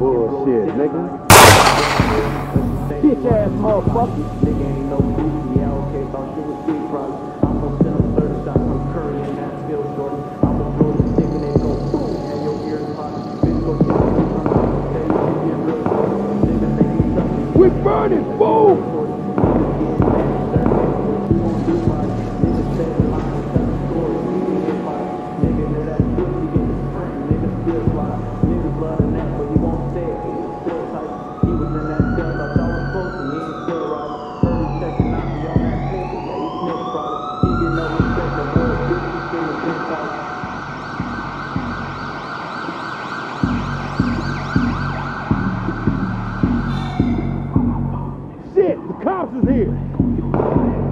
Bullshit, nigga. Bitch ass motherfucker. Nigga ain't no burning, fool! Office is here.